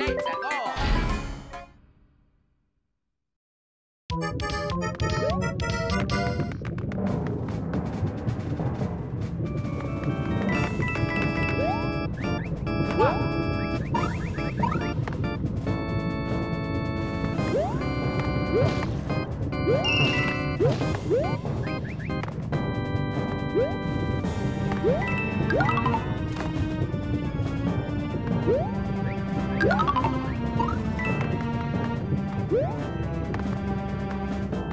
Let's go!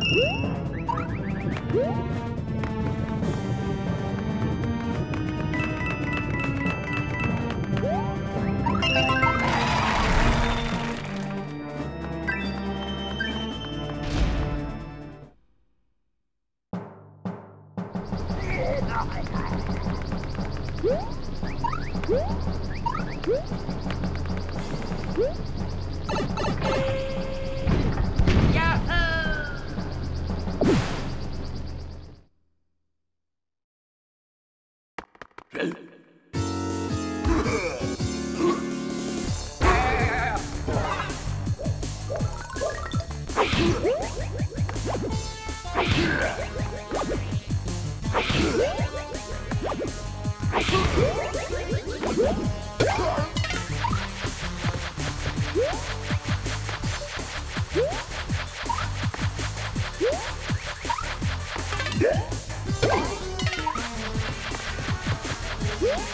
Woo! Yeah. Yeah.